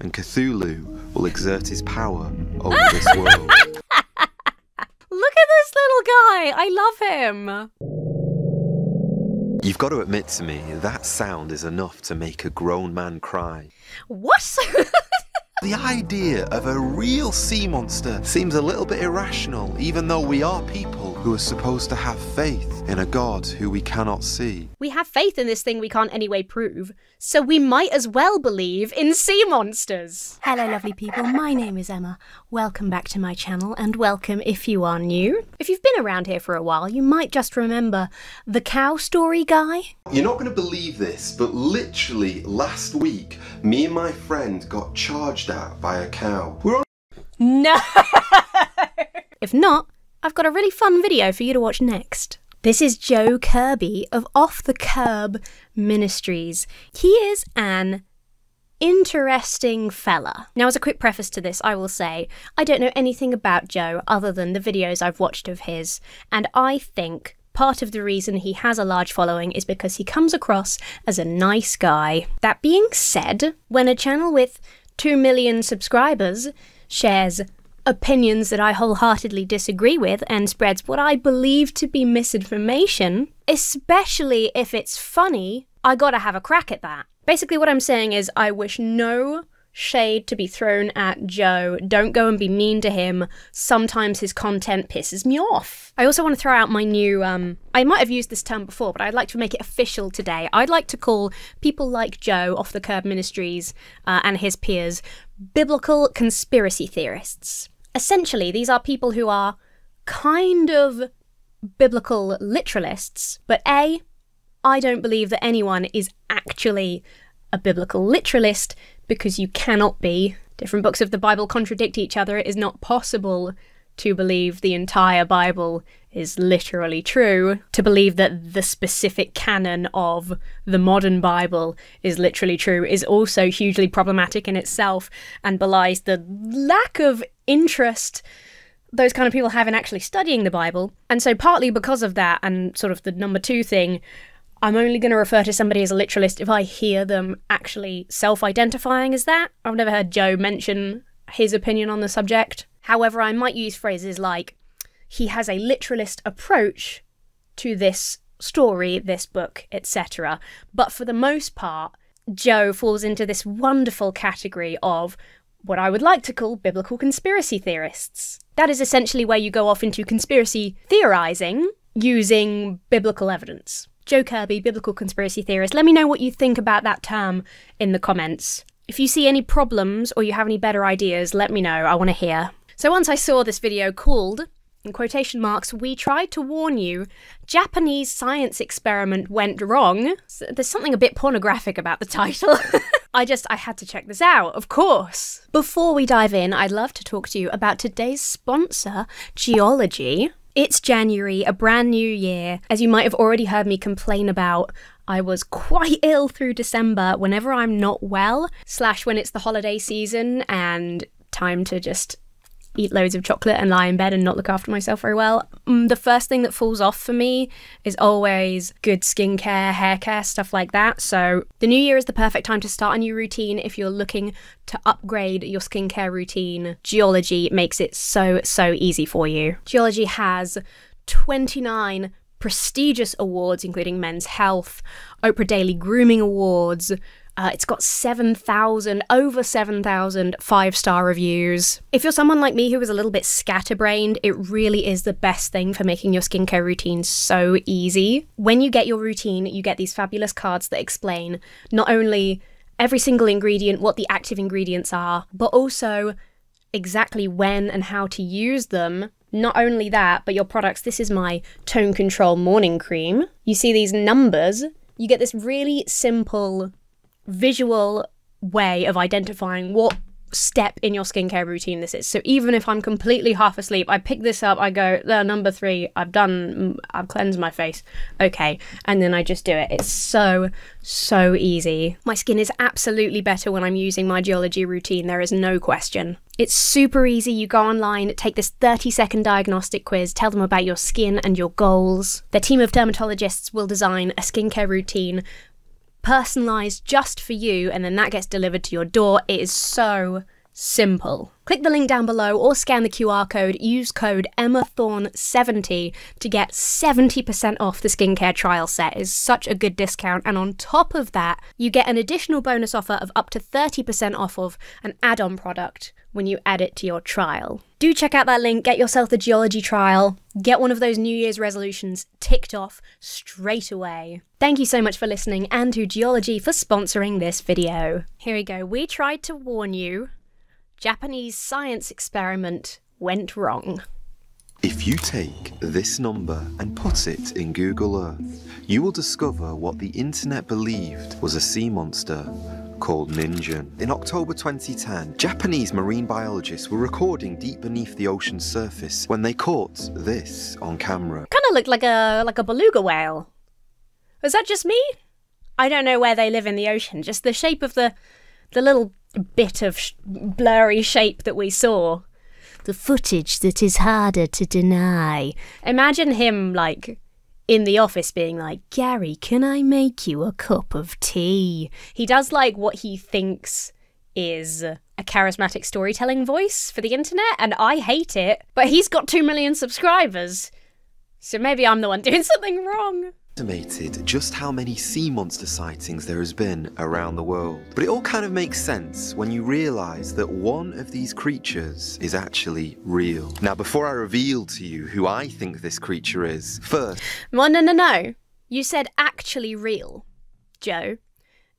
and Cthulhu will exert his power over this world. Look at this little guy. I love him. You've got to admit to me, that sound is enough to make a grown man cry. What? The idea of a real sea monster seems a little bit irrational, even though we are people who are supposed to have faith in a god who we cannot see. we have faith in this thing we can't anyway prove, so we might as well believe in sea monsters. Hello, lovely people. My name is Emma. Welcome back to my channel, and welcome if you are new. If you've been around here for a while, you might just remember the cow story guy. You're not going to believe this, but literally last week, me and my friend got charged at by a cow. We're on No! if not, I've got a really fun video for you to watch next. This is Joe Kirby of Off the Kirb Ministries. He is an interesting fella. Now, as a quick preface to this, I will say I don't know anything about Joe other than the videos I've watched of his, and I think part of the reason he has a large following is because he comes across as a nice guy. That being said, when a channel with 2 million subscribers shares opinions that I wholeheartedly disagree with and spreads what I believe to be misinformation, especially if it's funny, I gotta have a crack at that. Basically, what I'm saying is, I wish no shade to be thrown at Joe. Don't go and be mean to him. Sometimes his content pisses me off. I also want to throw out my new, um, I might have used this term before, but I'd like to make it official today. I'd like to call people like Joe off the Kirb Ministries uh, and his peers biblical conspiracy theorists. Essentially, these are people who are kind of biblical literalists, but A, I don't believe that anyone is actually a biblical literalist because you cannot be. Different books of the Bible contradict each other. It is not possible to believe the entire Bible is literally true. To believe that the specific canon of the modern Bible is literally true is also hugely problematic in itself and belies the lack of interest those kind of people have in actually studying the Bible. And so, partly because of that, and sort of the number two thing, I'm only going to refer to somebody as a literalist if I hear them actually self identifying as that. I've never heard Joe mention his opinion on the subject. However, I might use phrases like, he has a literalist approach to this story, this book, etc. But for the most part, Joe falls into this wonderful category of what I would like to call biblical conspiracy theorists. That is essentially where you go off into conspiracy theorizing using biblical evidence. Joe Kirby, biblical conspiracy theorist, let me know what you think about that term in the comments. If you see any problems or you have any better ideas, let me know. I want to hear. So once I saw this video called, in quotation marks, we tried to warn you, Japanese science experiment went wrong. So there's something a bit pornographic about the title. I just, I had to check this out, of course. Before we dive in, I'd love to talk to you about today's sponsor, Geologie. It's January, a brand new year. As you might have already heard me complain about, I was quite ill through December whenever I'm not well, slash when it's the holiday season and time to just eat loads of chocolate and lie in bed and not look after myself very well. Mm, the first thing that falls off for me is always good skincare, hair care, stuff like that. So the new year is the perfect time to start a new routine if you're looking to upgrade your skincare routine. Geologie makes it so, so easy for you. Geologie has 29 prestigious awards, including Men's Health, Oprah Daily Grooming Awards. Uh, it's got 7,000, over 7,000 five star reviews. If you're someone like me who is a little bit scatterbrained, it really is the best thing for making your skincare routine so easy. When you get your routine, you get these fabulous cards that explain not only every single ingredient, what the active ingredients are, but also exactly when and how to use them. Not only that, but your products. This is my tone control morning cream. You see these numbers, you get this really simple visual way of identifying what step in your skincare routine this is. So even if I'm completely half asleep, I pick this up, I go, there, number three, I've done, I've cleansed my face. Okay. And then I just do it. It's so, so easy. My skin is absolutely better when I'm using my Geologie routine. There is no question. It's super easy. You go online, take this 30 second diagnostic quiz, tell them about your skin and your goals. Their team of dermatologists will design a skincare routine personalized just for you, and then that gets delivered to your door. It is so simple. Click the link down below or scan the QR code. Use code EmmaThorne70 to get 70% off the skincare trial set. It's such a good discount. And on top of that, you get an additional bonus offer of up to 30% off of an add on product when you add it to your trial. Do check out that link, get yourself the Geologie trial, get one of those New Year's resolutions ticked off straight away. Thank you so much for listening and to Geologie for sponsoring this video. Here we go. We tried to warn you Japanese science experiment went wrong. If you take this number and put it in Google Earth, you will discover what the internet believed was a sea monster called Ningen. In October 2010, Japanese marine biologists were recording deep beneath the ocean's surface when they caught this on camera. Kind of looked like a like a beluga whale. Was that just me? I don't know where they live in the ocean. Just the shape of the the little bit of sh- blurry shape that we saw. The footage that is harder to deny. Imagine him, like, in the office being like, Gary, can I make you a cup of tea? He does, like, what he thinks is a charismatic storytelling voice for the internet, and I hate it, but he's got 2 million subscribers. So maybe I'm the one doing something wrong estimated just how many sea monster sightings there has been around the world. But it all kind of makes sense when you realise that one of these creatures is actually real. Now, before I reveal to you who I think this creature is, first. Well, no, no, no. You said actually real, Joe.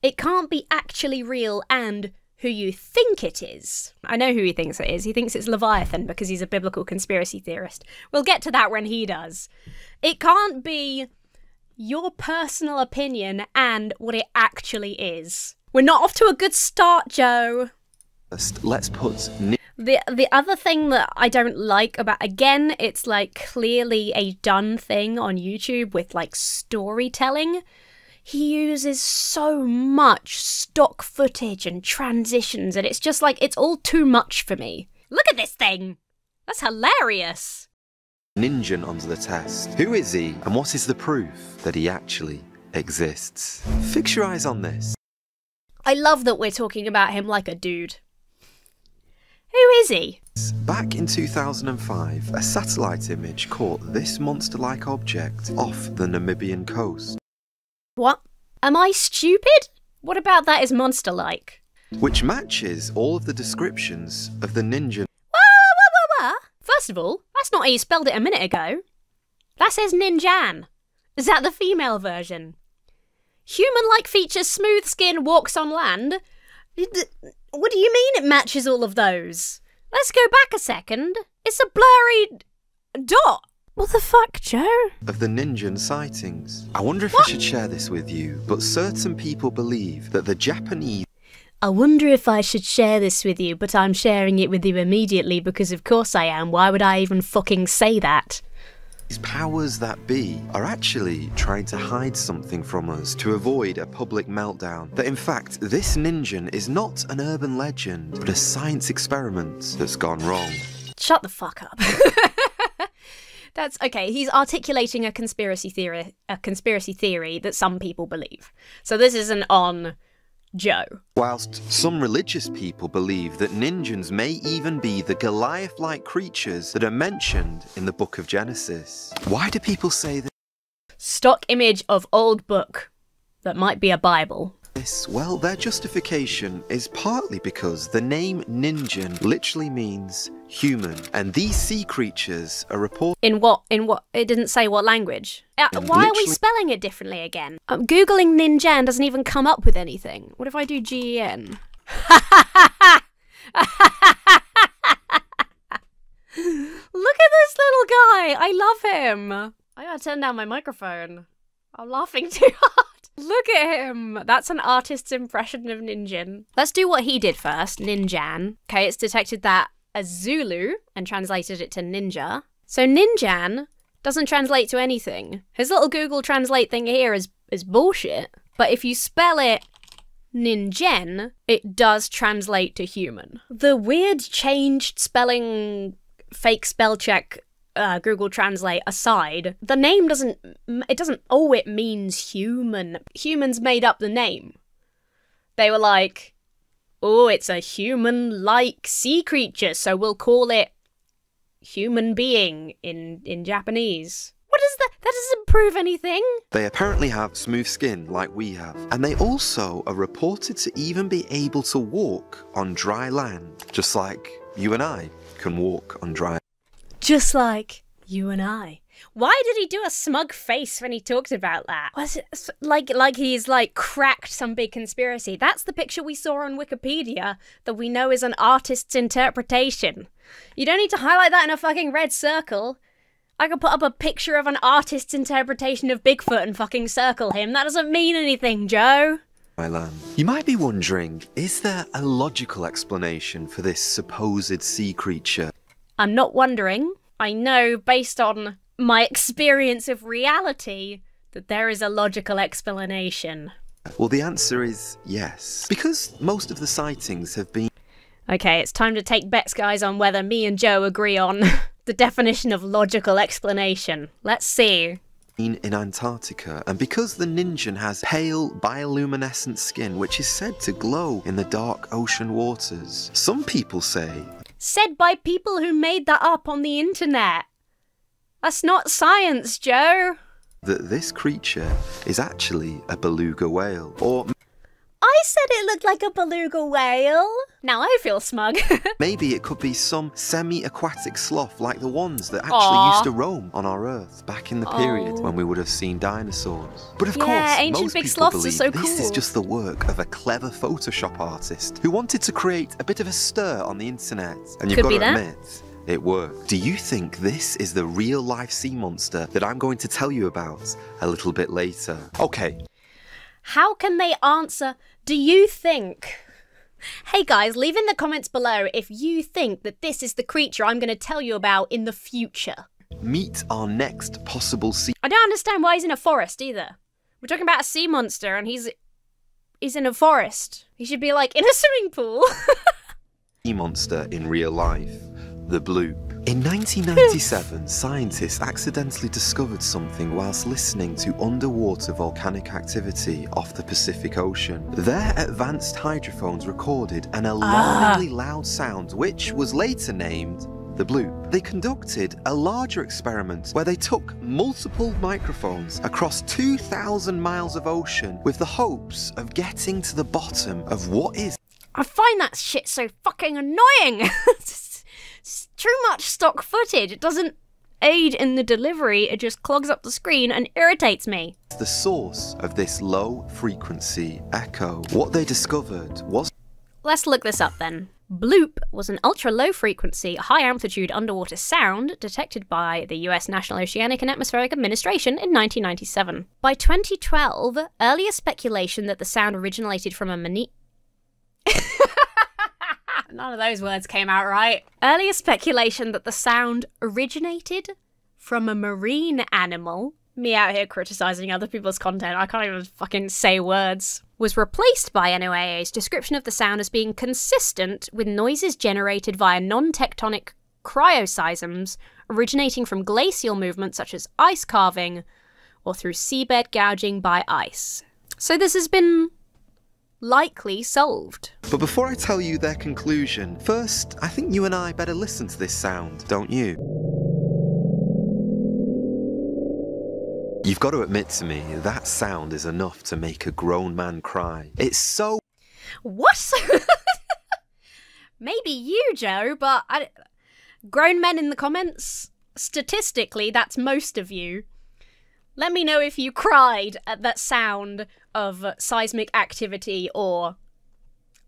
It can't be actually real and who you think it is. I know who he thinks it is. He thinks it's Leviathan because he's a biblical conspiracy theorist. We'll get to that when he does. It can't be your personal opinion and what it actually is. We're not off to a good start, Joe. Let's put. The the other thing that I don't like about again, it's like clearly a done thing on YouTube with like storytelling. He uses so much stock footage and transitions, and it's just like it's all too much for me. Look at this thing. That's hilarious. Ningen onto the test. Who is he, and what is the proof that he actually exists? Fix your eyes on this. I love that we're talking about him like a dude. Who is he? Back in 2005, a satellite image caught this monster-like object off the Namibian coast. What? Am I stupid? What about that is monster-like? Which matches all of the descriptions of the Ningen First of all, that's not how you spelled it a minute ago. That says Ninjan. Is that the female version? Human like features, smooth skin, walks on land. What do you mean it matches all of those? Let's go back a second. It's a blurry dot. What the fuck, Joe? Of the Ninjan sightings. I wonder if what? I should share this with you, but certain people believe that the Japanese I wonder if I should share this with you, but I'm sharing it with you immediately because of course I am. Why would I even fucking say that? These powers that be are actually trying to hide something from us to avoid a public meltdown. That in fact, this Ningen is not an urban legend, but a science experiment that's gone wrong. Shut the fuck up. That's okay. He's articulating a conspiracy theory, a conspiracy theory that some people believe. So this isn't on Joe. Whilst some religious people believe that Ningens may even be the Goliath like creatures that are mentioned in the book of Genesis. Why do people say that? Stock image of old book that might be a Bible. This, well, their justification is partly because the name Ningen literally means human, and these sea creatures are reported. In what? In what? It didn't say what language. Uh, why are we spelling it differently again? I'm googling Ninjan doesn't even come up with anything. What if I do G E N? Look at this little guy. I love him. I gotta turn down my microphone. I'm laughing too hard. Look at him. That's an artist's impression of Ningen. Let's do what he did first, Ninjan. Okay, it's detected that as Zulu and translated it to ninja. So Ninjan doesn't translate to anything. His little Google Translate thing here is, is bullshit. But if you spell it Ningen, it does translate to human. The weird changed spelling fake spell check uh, Google Translate aside, the name doesn't. It doesn't. Oh, it means human. Humans made up the name. They were like, oh, it's a human-like sea creature, so we'll call it human being in in Japanese. What is that? That doesn't prove anything. They apparently have smooth skin like we have, and they also are reported to even be able to walk on dry land, just like you and I can walk on dry Just like you and I. Why did he do a smug face when he talked about that? Was it like like he's like cracked some big conspiracy? That's the picture we saw on Wikipedia that we know is an artist's interpretation. You don't need to highlight that in a fucking red circle. I could put up a picture of an artist's interpretation of Bigfoot and fucking circle him. That doesn't mean anything, Joe. My land. You might be wondering, is there a logical explanation for this supposed sea creature? I'm not wondering. I know, based on my experience of reality, that there is a logical explanation. Well, the answer is yes. Because most of the sightings have been Okay, it's time to take bets, guys, on whether me and Joe agree on the definition of logical explanation. Let's see. in Antarctica, and because the Ninjan has pale bioluminescent skin which is said to glow in the dark ocean waters, some people say Said by people who made that up on the internet. That's not science, Joe. that this creature is actually a beluga whale, or I said it looked like a beluga whale. Now I feel smug. maybe it could be some semi-aquatic sloth like the ones that actually Aw. used to roam on our Earth back in the period Oh. when we would have seen dinosaurs. But of Yeah, course, ancient most big people sloths are believe so this is just the work of a clever Photoshop artist who wanted to create a bit of a stir on the internet. And you've Could got to that. admit, it worked. Do you think this is the real life sea monster that I'm going to tell you about a little bit later? Okay, How can they answer? Do you think? Hey guys, leave in the comments below if you think that this is the creature I'm going to tell you about in the future. meet our next possible sea I don't understand why he's in a forest either. We're talking about a sea monster and he's he's in a forest. He should be like in a swimming pool. sea monster in real life, the bloop. In 1997, scientists accidentally discovered something whilst listening to underwater volcanic activity off the Pacific Ocean. Their advanced hydrophones recorded an alarmingly ah. loud sound, which was later named the bloop. They conducted a larger experiment where they took multiple microphones across 2,000 miles of ocean with the hopes of getting to the bottom of what is I find that shit so fucking annoying. too much stock footage. It doesn't aid in the delivery. It just clogs up the screen and irritates me. the source of this low frequency echo. What they discovered was Let's look this up then. Bloop was an ultra low frequency, high amplitude underwater sound detected by the US National Oceanic and Atmospheric Administration in 1997. By 2012, earlier speculation that the sound originated from a mani- None of those words came out right. Earlier speculation that the sound originated from a marine animal. Me out here criticizing other people's content, I can't even fucking say words. Was replaced by NOAA's description of the sound as being consistent with noises generated via non tectonic cryoseisms originating from glacial movements such as ice carving or through seabed gouging by ice. So this has been likely solved. But before I tell you their conclusion, first, I think you and I better listen to this sound, don't you? You've got to admit to me, that sound is enough to make a grown man cry. It's so What? Maybe you, Joe, but I... grown men in the comments. Statistically, that's most of you. Let me know if you cried at that sound of seismic activity or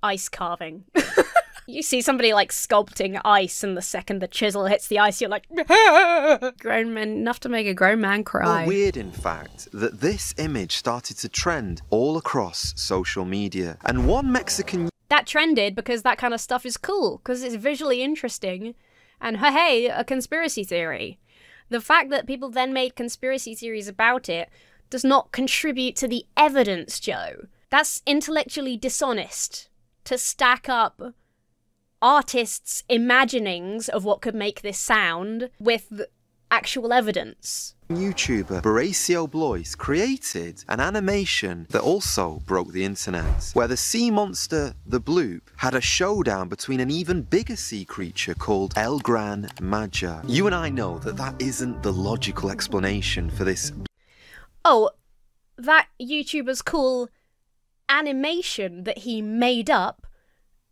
ice carving. you see somebody like sculpting ice, and the second the chisel hits the ice, you're like, grown men, enough to make a grown man cry. weird, in fact, that this image started to trend all across social media. And one Mexican that trended because that kind of stuff is cool because it's visually interesting and hey a conspiracy theory the fact that people then made conspiracy theories about it does not contribute to the evidence joe that's intellectually dishonest to stack up artists imaginings of what could make this sound with actual evidence. YouTuber Horacio Blois created an animation that also broke the internet, where the sea monster, the Bloop, had a showdown between an even bigger sea creature called El Gran Maja. You and I know that that isn't the logical explanation for this Oh, that YouTuber's cool animation that he made up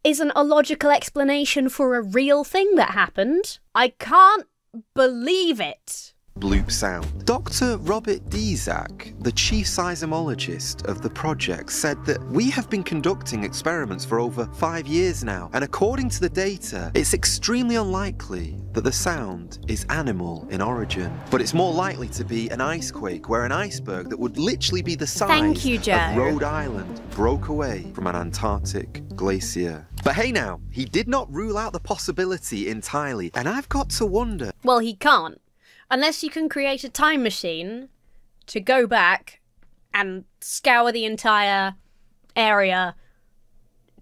isn't a logical explanation for a real thing that happened. I can't believe it. Bloop sound. Dr. Robert Dziak, the chief seismologist of the project, said that we have been conducting experiments for over five years now, and according to the data, it's extremely unlikely that the sound is animal in origin. But it's more likely to be an ice quake where an iceberg that would literally be the size you, of Rhode Island broke away from an Antarctic glacier. But hey now, he did not rule out the possibility entirely, and I've got to wonder Well, he can't. Unless you can create a time machine to go back and scour the entire area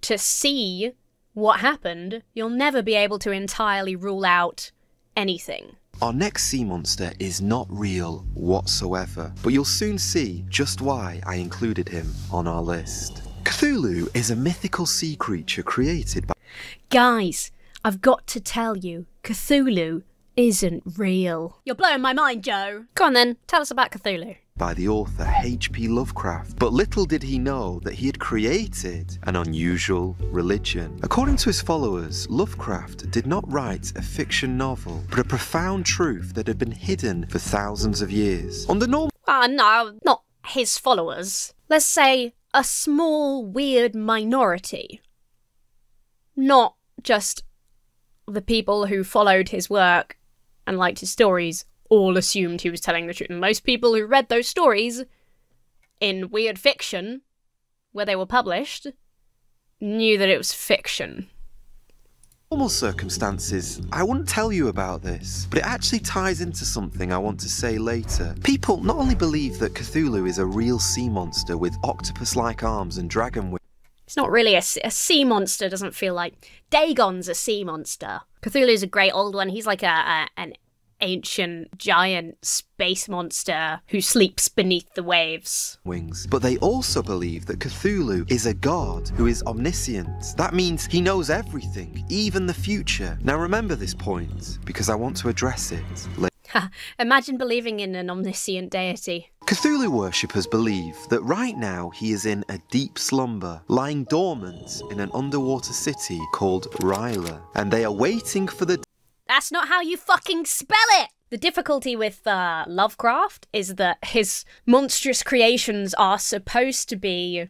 to see what happened, you'll never be able to entirely rule out anything. Our next sea monster is not real whatsoever, but you'll soon see just why I included him on our list. Cthulhu is a mythical sea creature created by Guys, I've got to tell you, Cthulhu isn't real. You're blowing my mind, Joe. Go on then, tell us about Cthulhu. by the author H.P. Lovecraft, but little did he know that he had created an unusual religion. According to his followers, Lovecraft did not write a fiction novel, but a profound truth that had been hidden for thousands of years. Under normal Ah, no, not his followers. Let's say a small, weird minority. Not just the people who followed his work and liked his stories all assumed he was telling the truth. And most people who read those stories in weird fiction, where they were published, knew that it was fiction. normal circumstances, I wouldn't tell you about this, but it actually ties into something I want to say later. People not only believe that Cthulhu is a real sea monster with octopus like arms and dragon wings. It's not really a, a sea monster, doesn't feel like. Dagon's a sea monster. Cthulhu's a great old one. He's like a, a an ancient giant space monster who sleeps beneath the waves. wings. But they also believe that Cthulhu is a god who is omniscient. That means he knows everything, even the future. Now remember this point, because I want to address it later. Imagine believing in an omniscient deity. Cthulhu worshippers believe that right now he is in a deep slumber, lying dormant in an underwater city called Ryla, and they are waiting for the That's not how you fucking spell it! The difficulty with uh, Lovecraft is that his monstrous creations are supposed to be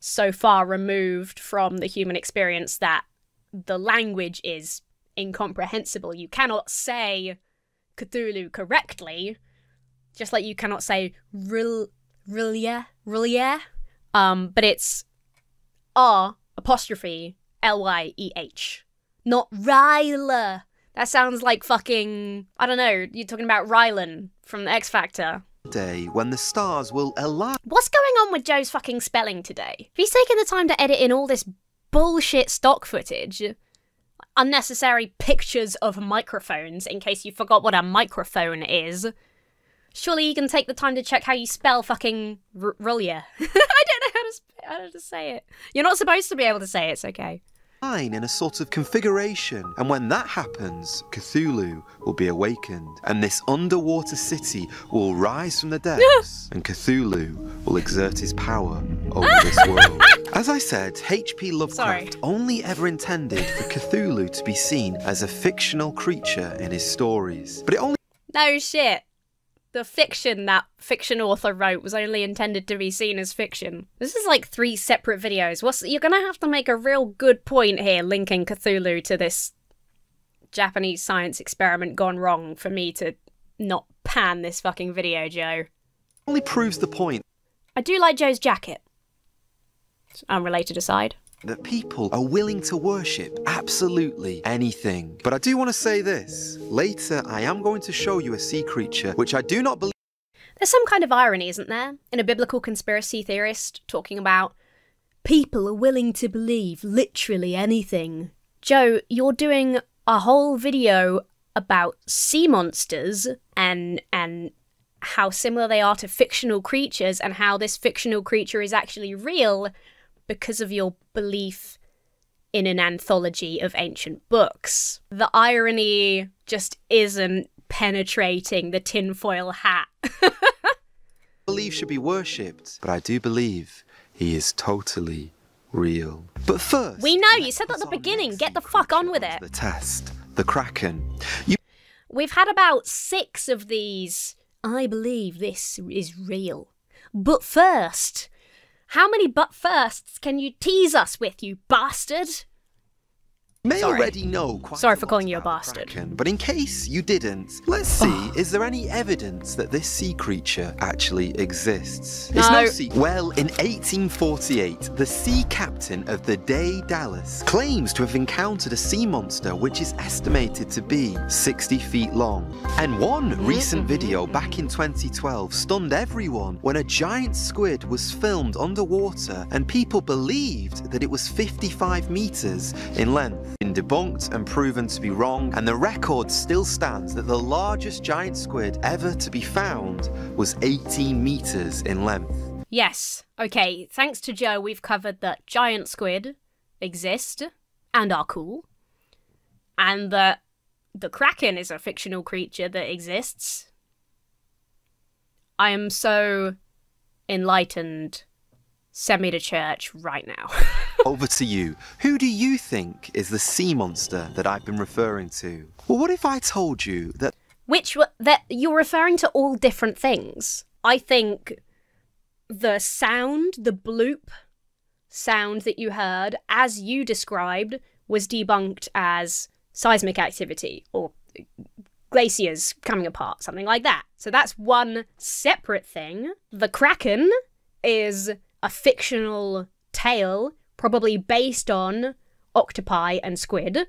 so far removed from the human experience that the language is incomprehensible. You cannot say Cthulhu correctly, just like you cannot say Ril Rilia Rilia. Um, but it's R apostrophe L Y E H, not Ryla. That sounds like fucking I don't know. You're talking about Rylan from the X Factor. day when the stars will align. What's going on with Joe's fucking spelling today? He's taking the time to edit in all this bullshit stock footage, unnecessary pictures of microphones in case you forgot what a microphone is. Surely you can take the time to check how you spell fucking r- Rulia. I don't know how to, sp- how to say it. You're not supposed to be able to say it, it's okay. line in a sort of configuration, and when that happens, Cthulhu will be awakened, and this underwater city will rise from the depths, and Cthulhu will exert his power over this world. As I said, H.P. Lovecraft Sorry. only ever intended for Cthulhu to be seen as a fictional creature in his stories, but it only No shit. The fiction that fiction author wrote was only intended to be seen as fiction. This is like three separate videos. What's you're gonna have to make a real good point here linking Cthulhu to this Japanese science experiment gone wrong for me to not pan this fucking video, Joe. only proves the point I do like Joe's jacket. Unrelated aside. That people are willing to worship absolutely anything. But I do want to say this. Later, I am going to show you a sea creature which I do not believe There's some kind of irony, isn't there, in a biblical conspiracy theorist talking about people are willing to believe literally anything. Joe, you're doing a whole video about sea monsters and and how similar they are to fictional creatures and how this fictional creature is actually real because of your belief in an anthology of ancient books. The irony just isn't penetrating the tinfoil hat. believe should be worshipped, but I do believe he is totally real. But first, we know you said that at the beginning. Get the fuck on with it. The test, the Kraken. You We've had about six of these. I believe this is real. But first, how many but firsts can you tease us with, you bastard? May Sorry. already know quite Sorry a for calling you a bastard. Kraken, but in case you didn't, let's see, is there any evidence that this sea creature actually exists? It's no No. sea. Well, in 1848, the sea captain of the Daedalus claims to have encountered a sea monster which is estimated to be 60 feet long. And one mm-hmm. recent video back in 2012 stunned everyone when a giant squid was filmed underwater and people believed that it was 55 meters in length. Been debunked and proven to be wrong, and the record still stands that the largest giant squid ever to be found was 18 meters in length. Yes. Okay, thanks to Joe, we've covered that giant squid exist and are cool, and that the Kraken is a fictional creature that exists. I am so enlightened. Send me to church right now. Over to you. Who do you think is the sea monster that I've been referring to? Well, what if I told you that Which that you're referring to all different things. I think the sound, the bloop sound that you heard, as you described, was debunked as seismic activity or glaciers coming apart, something like that. So that's one separate thing. The Kraken is a fictional tale, probably based on octopi and squid.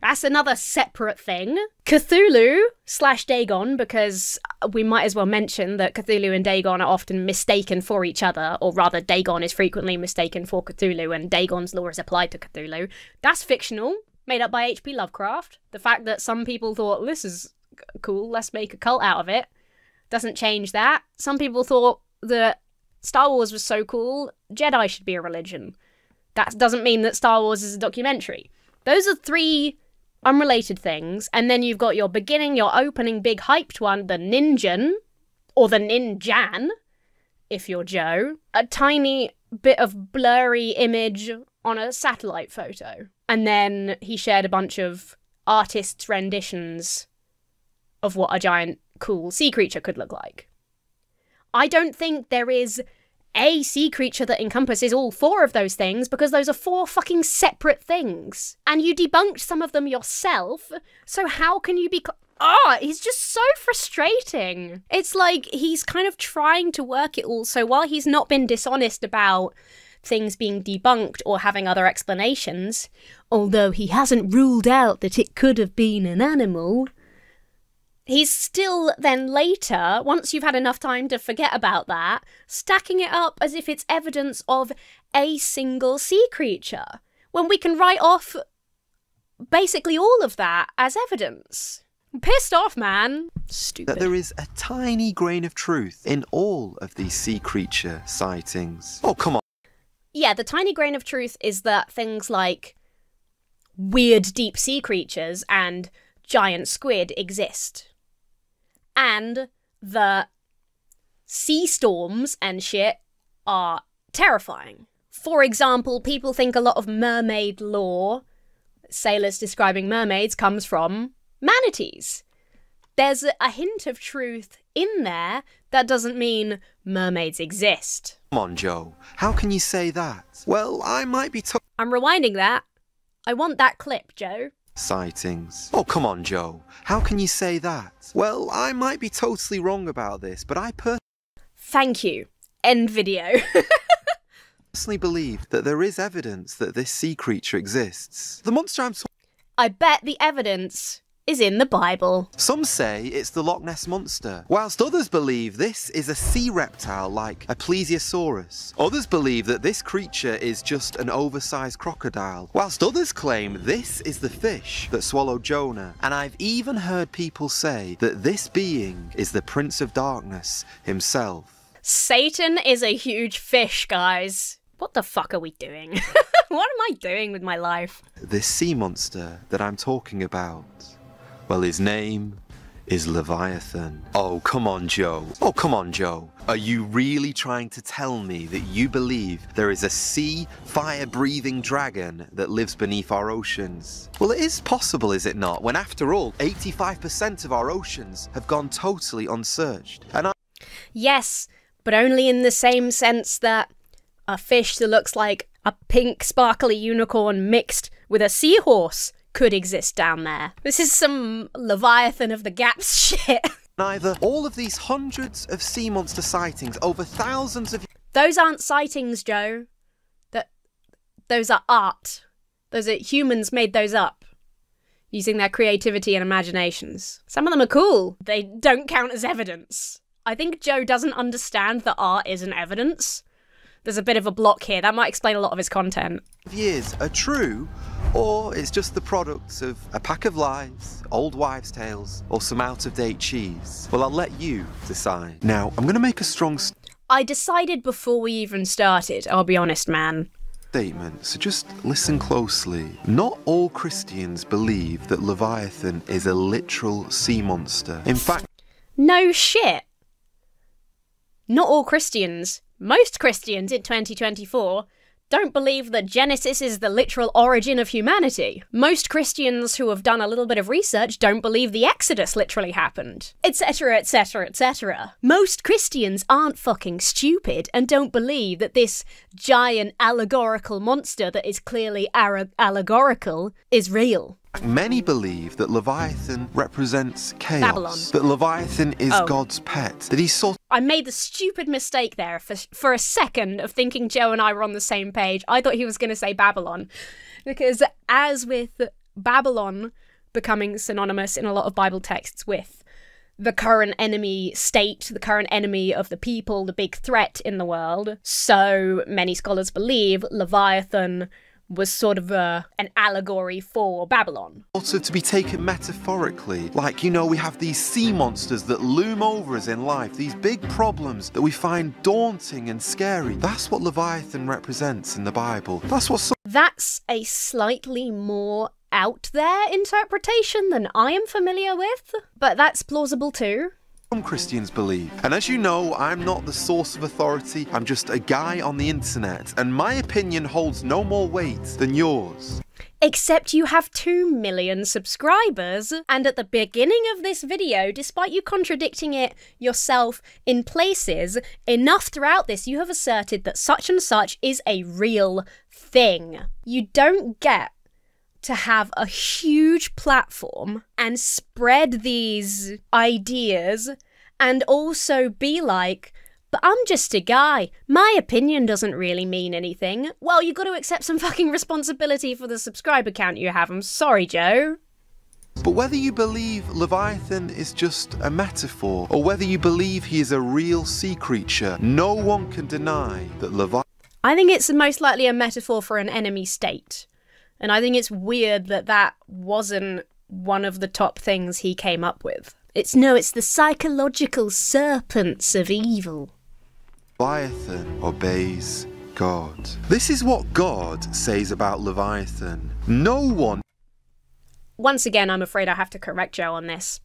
That's another separate thing. Cthulhu slash Dagon, because we might as well mention that Cthulhu and Dagon are often mistaken for each other, or rather, Dagon is frequently mistaken for Cthulhu, and Dagon's lore is applied to Cthulhu. That's fictional, made up by H.P. Lovecraft. The fact that some people thought this is cool, let's make a cult out of it, doesn't change that. Some people thought that Star Wars was so cool, Jedi should be a religion. That doesn't mean that Star Wars is a documentary. Those are three unrelated things, and then you've got your beginning, your opening big hyped one, the Ninjan, or the Ninjan, if you're Joe, a tiny bit of blurry image on a satellite photo. And then he shared a bunch of artists' renditions of what a giant cool sea creature could look like. I don't think there is a sea creature that encompasses all four of those things because those are four fucking separate things. And you debunked some of them yourself, so how can you be. Ah, he's just so frustrating. It's like he's kind of trying to work it all, so while he's not been dishonest about things being debunked or having other explanations, although he hasn't ruled out that it could have been an animal, he's still then later, once you've had enough time to forget about that, stacking it up as if it's evidence of a single sea creature, when we can write off basically all of that as evidence. I'm pissed off, man. Stupid. that there is a tiny grain of truth in all of these sea creature sightings? Oh, come on. yeah, the tiny grain of truth is that things like weird deep sea creatures and giant squid exist. And the sea storms and shit are terrifying. For example, people think a lot of mermaid lore, sailors describing mermaids, comes from manatees. There's a- hint of truth in there. That doesn't mean mermaids exist. Come on, Joe. How can you say that? Well, I might be to- I'm rewinding that. I want that clip, Joe. Sightings. Oh, come on, Joe. How can you say that? Well, I might be totally wrong about this, but I Thank you. End video. personally believe that there is evidence that this sea creature exists. The monster I'm talking I bet the evidence is in the Bible. Some say it's the Loch Ness Monster, whilst others believe this is a sea reptile like a plesiosaurus. Others believe that this creature is just an oversized crocodile, whilst others claim this is the fish that swallowed Jonah. And I've even heard people say that this being is the Prince of Darkness himself. Satan is a huge fish, guys. What the fuck are we doing? what am I doing with my life? This sea monster that I'm talking about, well, his name is Leviathan. Oh, come on, Joe. Oh, come on, Joe. Are you really trying to tell me that you believe there is a sea, fire breathing dragon that lives beneath our oceans? Well, it is possible, is it not? When, after all, 85% of our oceans have gone totally unsearched. And I. Yes, but only in the same sense that a fish that looks like a pink sparkly unicorn mixed with a seahorse could exist down there. This is some Leviathan of the Gaps shit. Neither all of these hundreds of sea monster sightings over thousands of Those aren't sightings, Joe. That those are art. Those are humans made those up using their creativity and imaginations. Some of them are cool. They don't count as evidence. I think Joe doesn't understand that art isn't evidence. There's a bit of a block here. That might explain a lot of his content. years are true, or it's just the products of a pack of lies, old wives' tales, or some out of date cheese. Well, I'll let you decide. Now, I'm going to make a strong I decided before we even started, I'll be honest, man. statement, so just listen closely. Not all Christians believe that Leviathan is a literal sea monster. In fact, No shit. Not all Christians, most Christians in 2024, don't believe that Genesis is the literal origin of humanity. Most Christians who have done a little bit of research don't believe the Exodus literally happened. Etc., etc., etc. Most Christians aren't fucking stupid and don't believe that this giant allegorical monster that is clearly allegorical is real. Many believe that Leviathan represents chaos. Babylon. That Leviathan is Oh. God's pet. That he's sort I made the stupid mistake there for, for a second of thinking Joe and I were on the same page. I thought he was going to say Babylon. Because as with Babylon becoming synonymous in a lot of Bible texts with the current enemy state, the current enemy of the people, the big threat in the world, so many scholars believe Leviathan was sort of a, an allegory for Babylon. of to be taken metaphorically. Like, you know, we have these sea monsters that loom over us in life, these big problems that we find daunting and scary. That's what Leviathan represents in the Bible. That's what some That's a slightly more out there interpretation than I am familiar with, but that's plausible too. Christians believe. And as you know, I'm not the source of authority, I'm just a guy on the internet, and my opinion holds no more weight than yours. Except you have 2 million subscribers, and at the beginning of this video, despite you contradicting it yourself in places, enough throughout this you have asserted that such and such is a real thing. You don't get to have a huge platform and spread these ideas and also be like, but I'm just a guy. My opinion doesn't really mean anything. Well, you've got to accept some fucking responsibility for the subscriber count you have. I'm sorry, Joe. But whether you believe Leviathan is just a metaphor, or whether you believe he is a real sea creature, no one can deny that Leviathan. I think it's most likely a metaphor for an enemy state. And I think it's weird that that wasn't one of the top things he came up with. It's no, it's the psychological serpents of evil. Leviathan obeys God. This is what God says about Leviathan. No one Once again, I'm afraid I have to correct Joe on this.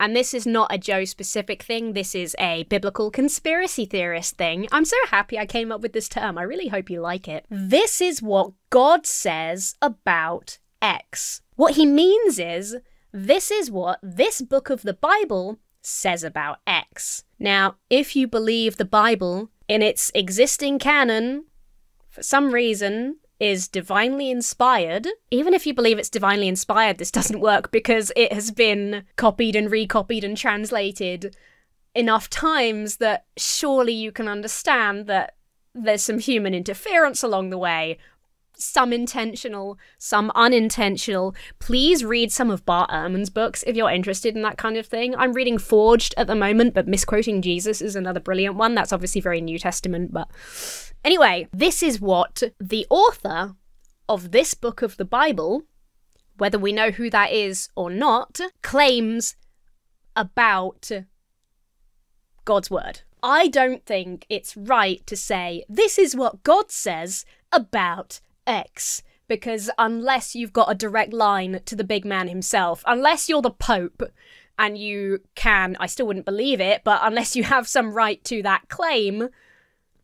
And this is not a Joe specific thing, this is a biblical conspiracy theorist thing. I'm so happy I came up with this term. I really hope you like it. This is what God says about X. What he means is, this is what this book of the Bible says about X. Now, if you believe the Bible in its existing canon, for some reason, is divinely inspired, even if you believe it's divinely inspired, this doesn't work because it has been copied and recopied and translated enough times that surely you can understand that there's some human interference along the way. Some intentional, some unintentional. Please read some of Bart Ehrman's books if you're interested in that kind of thing. I'm reading Forged at the moment, but misquoting Jesus is another brilliant one. That's obviously very New Testament, but anyway, this is what the author of this book of the Bible, whether we know who that is or not, claims about God's word. I don't think it's right to say, this is what God says about X. Because unless you've got a direct line to the big man himself, unless you're the Pope and you can, I still wouldn't believe it, but unless you have some right to that claim,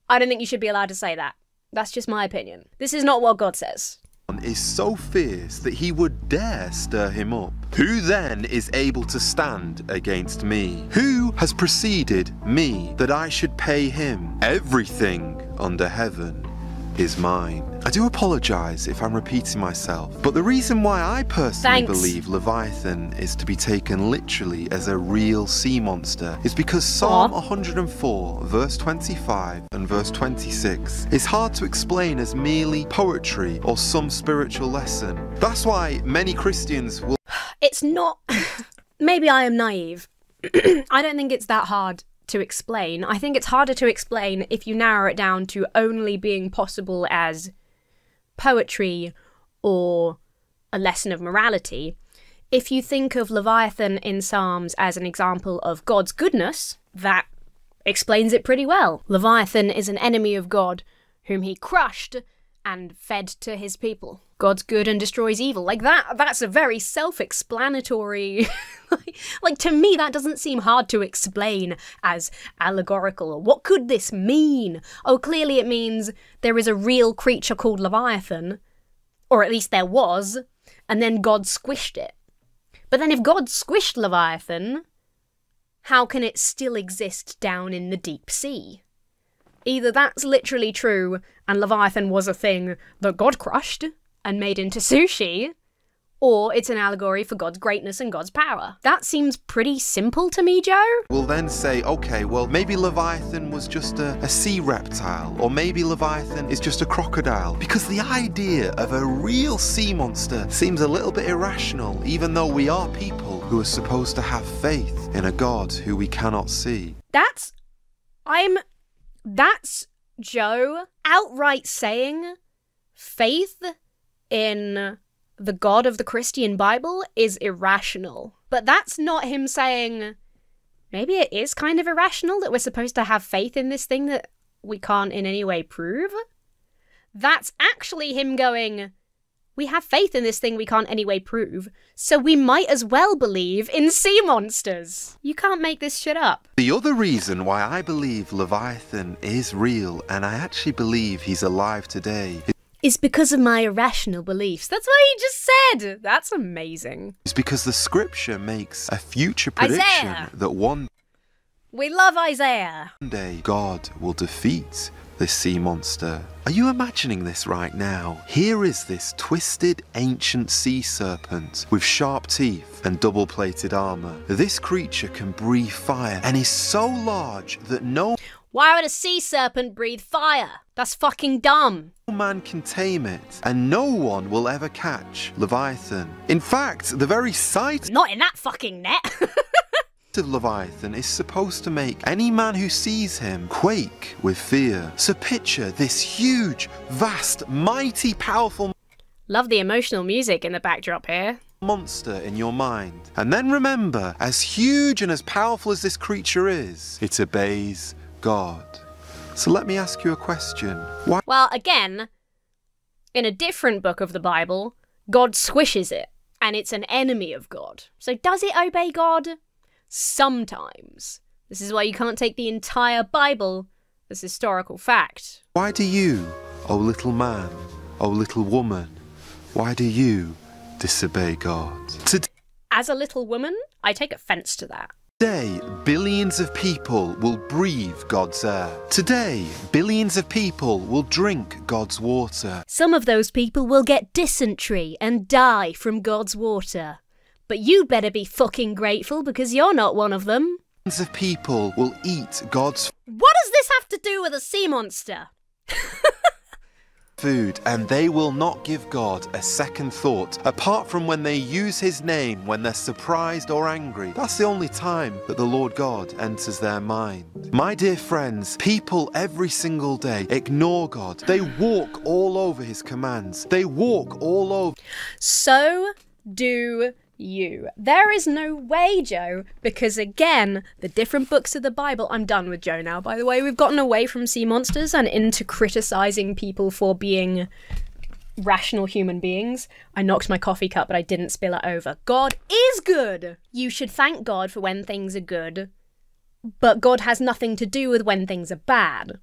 I don't think you should be allowed to say that. That's just my opinion. This is not what God says is so fierce that he would dare stir him up. Who then is able to stand against me? Who has preceded me that I should pay him? Everything under heaven is mine. I do apologise if I'm repeating myself, but the reason why I personally Thanks. believe Leviathan is to be taken literally as a real sea monster is because Psalm 104, verse 25 and verse 26 is hard to explain as merely poetry or some spiritual lesson. That's why many Christians will It's not. Maybe I am naive. I don't think it's that hard to explain. I think it's harder to explain if you narrow it down to only being possible as poetry or a lesson of morality. If you think of Leviathan in Psalms as an example of God's goodness, that explains it pretty well. Leviathan is an enemy of God whom he crushed and fed to his people. God's good and destroys evil. Like that that's a very self-explanatory like, like to me that doesn't seem hard to explain as allegorical. What could this mean? Oh, clearly it means there is a real creature called Leviathan, or at least there was, and then God squished it. But then if God squished Leviathan, how can it still exist down in the deep sea? Either that's literally true and Leviathan was a thing that God crushed and made into sushi, or it's an allegory for God's greatness and God's power. That seems pretty simple to me, Joe. We'll then say, okay, well, maybe Leviathan was just a, a, sea reptile, or maybe Leviathan is just a crocodile. Because the idea of a real sea monster seems a little bit irrational, even though we are people who are supposed to have faith in a God who we cannot see. That's. I'm. That's Joe outright saying faith in the God of the Christian Bible is irrational. But that's not him saying maybe it is kind of irrational that we're supposed to have faith in this thing that we can't in any way prove. That's actually him going, we have faith in this thing we can't anyway prove, so we might as well believe in sea monsters. You can't make this shit up. The other reason why I believe Leviathan is real, and I actually believe he's alive today, is because of my irrational beliefs. That's what he just said. That's amazing. Is because the scripture makes a future prediction Isaiah. that one We love Isaiah. One day God will defeat this sea monster. Are you imagining this right now? Here is this twisted ancient sea serpent with sharp teeth and double plated armor. This creature can breathe fire and is so large that no Why would a sea serpent breathe fire? That's fucking dumb. No man can tame it, and no one will ever catch Leviathan. In fact, the very sight Not in that fucking net. of Leviathan is supposed to make any man who sees him quake with fear. So picture this huge, vast, mighty, powerful love the emotional music in the backdrop here. monster in your mind. And then remember, as huge and as powerful as this creature is, it obeys God. So let me ask you a question. Why Well, again, in a different book of the Bible, God squishes it, and it's an enemy of God. So does it obey God? Sometimes. This is why you can't take the entire Bible as historical fact. why do you, O little man, O little woman, why do you disobey God? Today, As a little woman, I take offense to that. Today, billions of people will breathe God's air. Today, billions of people will drink God's water. Some of those people will get dysentery and die from God's water. But you better be fucking grateful because you're not one of them. Billions of people will eat God's What does this have to do with a sea monster? food, and they will not give God a second thought, apart from when they use His name when they're surprised or angry. That's the only time that the Lord God enters their mind. My dear friends, people every single day ignore God. They walk all over His commands, they walk all over. So do you. There is no way, Joe, because again, the different books of the Bible. I'm done with Joe now, by the way. We've gotten away from sea monsters and into criticizing people for being rational human beings. I knocked my coffee cup, but I didn't spill it over. God is good! You should thank God for when things are good, but God has nothing to do with when things are bad.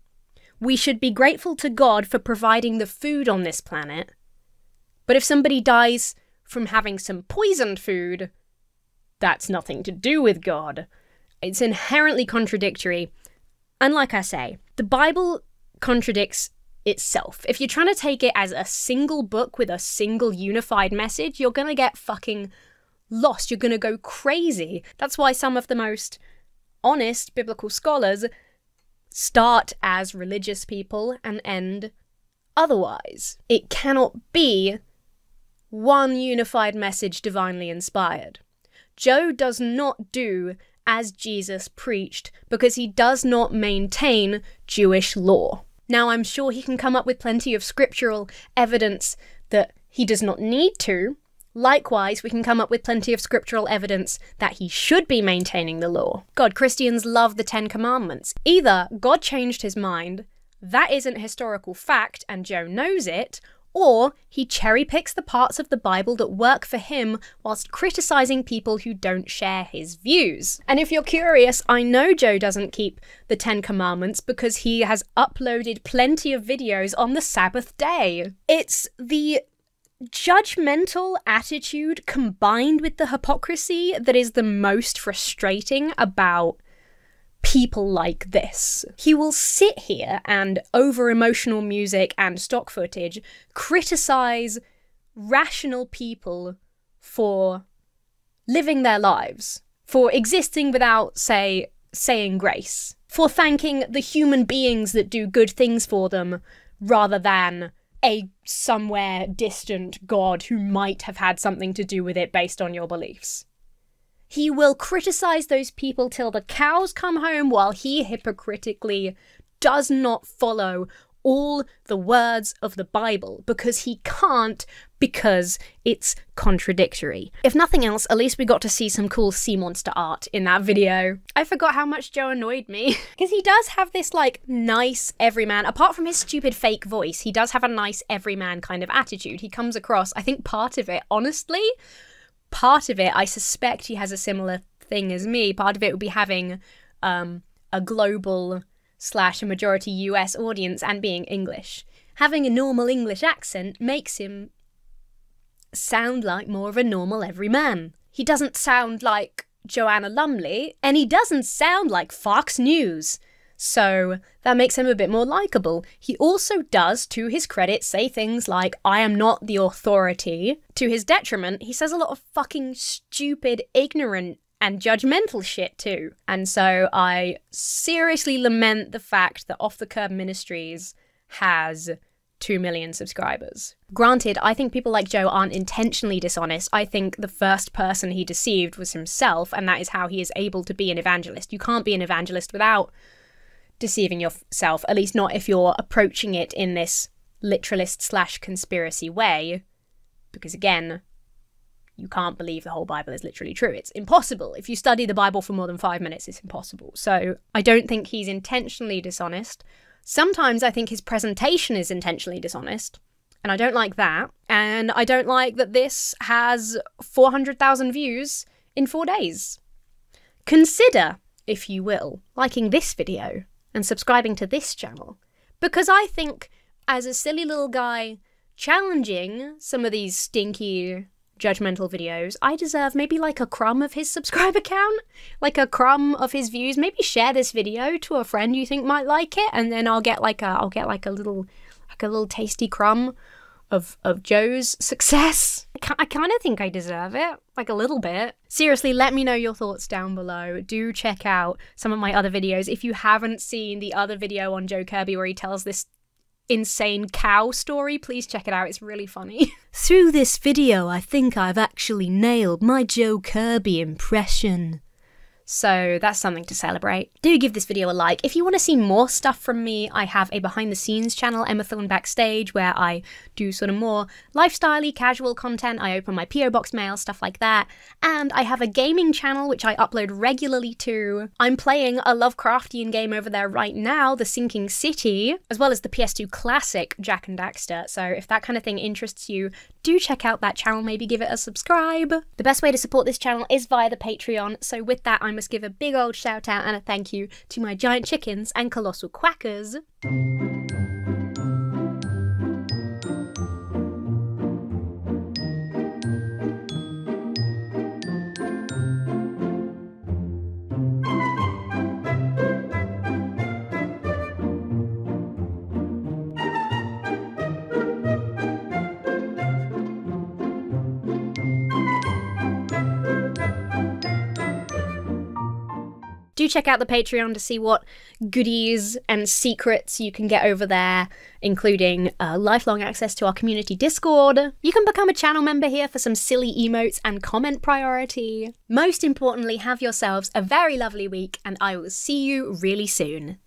We should be grateful to God for providing the food on this planet, but if somebody dies from having some poisoned food, that's nothing to do with God. It's inherently contradictory. And like I say, the Bible contradicts itself. If you're trying to take it as a single book with a single unified message, you're going to get fucking lost. You're going to go crazy. That's why some of the most honest biblical scholars start as religious people and end otherwise. It cannot be one unified message divinely inspired. Joe does not do as Jesus preached because he does not maintain Jewish law. Now, I'm sure he can come up with plenty of scriptural evidence that he does not need to. Likewise, we can come up with plenty of scriptural evidence that he should be maintaining the law. God, Christians love the Ten Commandments. Either God changed his mind, that isn't historical fact, and Joe knows it, or he cherry picks the parts of the Bible that work for him whilst criticizing people who don't share his views. And if you're curious, I know Joe doesn't keep the Ten Commandments because he has uploaded plenty of videos on the Sabbath day. It's the judgmental attitude combined with the hypocrisy that is the most frustrating about people like this. He will sit here and, over emotional music and stock footage, criticize rational people for living their lives, for existing without, say, saying grace, for thanking the human beings that do good things for them rather than a somewhere distant god who might have had something to do with it based on your beliefs. He will criticize those people till the cows come home while he hypocritically does not follow all the words of the Bible because he can't because it's contradictory. If nothing else, at least we got to see some cool sea monster art in that video. I forgot how much Joe annoyed me because he does have this like nice everyman, apart from his stupid fake voice, he does have a nice everyman kind of attitude. He comes across, I think part of it, honestly, part of it, I suspect he has a similar thing as me. Part of it would be having um, a global slash a majority US audience and being English. Having a normal English accent makes him sound like more of a normal everyman. He doesn't sound like Joanna Lumley, and he doesn't sound like Fox News. So that makes him a bit more likable. He also does, to his credit, say things like, I am not the authority. To his detriment, he says a lot of fucking stupid, ignorant, and judgmental shit too. And so I seriously lament the fact that Off the Kirb Ministries has 2 million subscribers. Granted, I think people like Joe aren't intentionally dishonest. I think the first person he deceived was himself, and that is how he is able to be an evangelist. You can't be an evangelist without deceiving yourself, at least not if you're approaching it in this literalist slash conspiracy way. Because again, you can't believe the whole Bible is literally true. It's impossible. If you study the Bible for more than five minutes, it's impossible. So I don't think he's intentionally dishonest. Sometimes I think his presentation is intentionally dishonest. And I don't like that. And I don't like that this has 400,000 views in four days. Consider, if you will, liking this video and subscribing to this channel. Because I think, as a silly little guy challenging some of these stinky, judgmental videos, I deserve maybe like a crumb of his subscriber count, like a crumb of his views. Maybe share this video to a friend you think might like it, and then I'll get like a I'll get like a little like a little tasty crumb of of Joe's success. I, I kind of think I deserve it, like a little bit. Seriously, let me know your thoughts down below. Do check out some of my other videos if you haven't seen the other video on Joe Kirby where he tells this insane cow story, please check it out. It's really funny. Through this video, I think I've actually nailed my Joe Kirby impression. So that's something to celebrate. Do give this video a like. If you want to see more stuff from me, I have a behind the scenes channel, Emma Thorne Backstage, where I do sort of more lifestyle casual content. I open my PO box mail, stuff like that. And I have a gaming channel which I upload regularly to. I'm playing a Lovecraftian game over there right now, The Sinking City, as well as the PS2 classic Jak and Daxter. So if that kind of thing interests you, do check out that channel, maybe give it a subscribe. The best way to support this channel is via the Patreon. So with that, I'm must give a big old shout out and a thank you to my giant chickens and colossal quackers. Do check out the Patreon to see what goodies and secrets you can get over there, including uh, lifelong access to our community Discord. You can become a channel member here for some silly emotes and comment priority. Most importantly, have yourselves a very lovely week, and I will see you really soon.